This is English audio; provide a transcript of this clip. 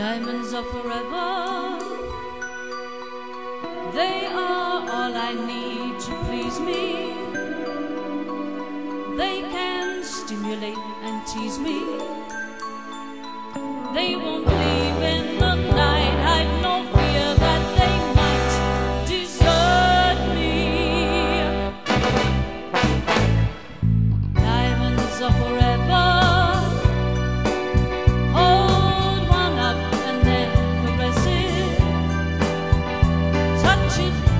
are forever. They are all I need to please me. They can stimulate and tease me. They won't Touching.